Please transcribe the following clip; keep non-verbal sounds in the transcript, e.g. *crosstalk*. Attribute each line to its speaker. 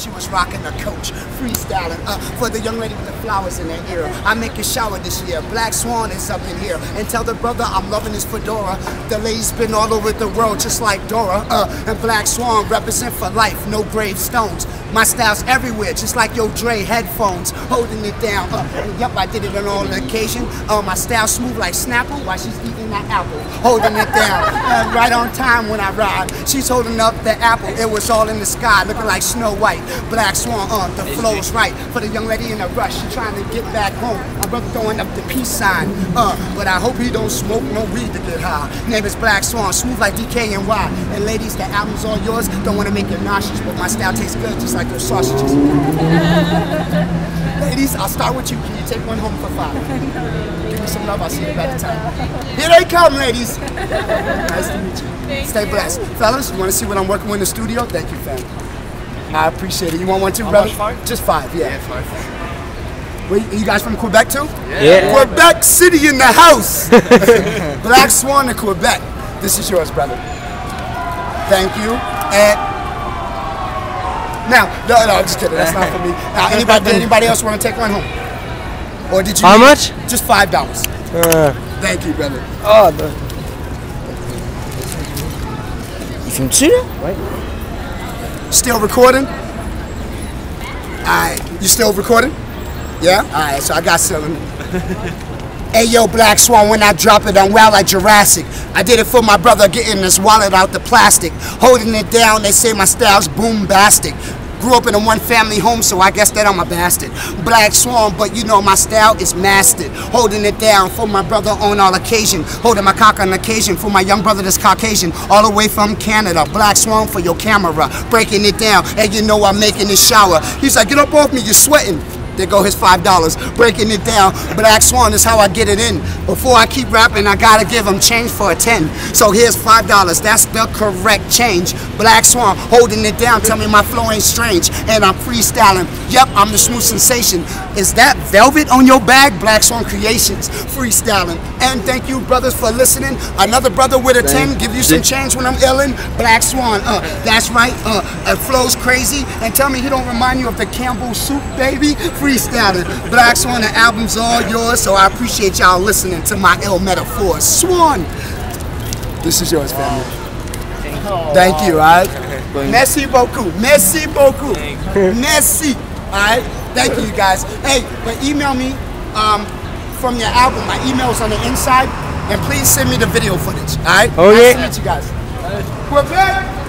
Speaker 1: she was rocking a coach, freestyling. Uh, for the young lady with the flowers in her ear, I make a shower this year. Black Swan is up in here. And tell the brother I'm loving his fedora. The lady's been all over the world just like Dora. Uh, and Black Swan represent for life, no gravestones. My style's everywhere, just like your Dre headphones, holding it down. Uh, yep, I did it on all occasion. Uh, my style smooth like Snapple while she's eating that apple, holding it down. *laughs* Uh, right on time when I ride. She's holding up the apple. It was all in the sky, looking like Snow White. Black Swan, uh, the flow's right. For the young lady in a rush, she trying to get back home. My brother throwing up the peace sign. Uh, but I hope he don't smoke no weed to get high. Name is Black Swan, smooth like DKNY. And ladies, the album's all yours. Don't want to make you nauseous, but my style tastes good, just like those sausages. *laughs* ladies, I'll start with you. Can you take one home for five? Give me some love. I'll see you at the time. Here they come, ladies. nice to meet you. Stay blessed. Fellas, you want to see what I'm working with in the studio? Thank you, fam. I appreciate it. You want one too,
Speaker 2: How
Speaker 1: brother?
Speaker 2: much, five?
Speaker 1: Just five, yeah.
Speaker 2: Yeah, five.
Speaker 1: Wait, you guys from Quebec too?
Speaker 3: Yeah.
Speaker 1: Quebec City in the house. *laughs* Black Swan in Quebec. This is yours, brother. Thank you. And now, no, no, I'm just kidding. That's not for me. *laughs* Now, anybody, did anybody else want to take one home? Or did you?
Speaker 3: How much?
Speaker 1: Just five dollars.
Speaker 3: Uh,
Speaker 1: Thank you, brother.
Speaker 3: oh, the. You from Chile?
Speaker 1: Still recording? Alright, you still recording? Yeah? Alright, so I got something. *laughs* hey yo, Black Swan, when I drop it, I'm wild like Jurassic. I did it for my brother getting his wallet out the plastic. Holding it down, they say my style's boombastic. Grew up in a one family home, so I guess that I'm a bastard. Black Swan, but you know my style is mastered. Holding it down for my brother on all occasion. Holding my cock on occasion for my young brother that's Caucasian. All the way from Canada. Black Swan for your camera. Breaking it down, and you know I'm making it shower. He's like, get up off me, you're sweating. There go his five dollars. Breaking it down. Black Swan is how I get it in. Before I keep rapping, I gotta give him change for a ten. So here's five dollars. That's the correct change. Black Swan holding it down. Tell me my flow ain't strange. And I'm freestyling. Yep, I'm the smooth sensation. Is that velvet on your bag? Black Swan Creations. Freestyling. And thank you, brothers, for listening. Another brother with a ten. Give you some change when I'm illin'. Black Swan. Uh, that's right. Uh, it flows crazy. And tell me he don't remind you of the Campbell soup, baby. Freestyling. Black Swan, the album's all yours, so I appreciate y'all listening to my ill metaphors. Swan. This is yours, family. Thank you, alright? Merci beaucoup. Merci beaucoup. Merci. Alright? Thank you, you guys. Hey, but email me um, from your album. My email's on the inside. And please send me the video footage. Alright?
Speaker 3: Okay.
Speaker 1: Nice to meet you guys. Quebec!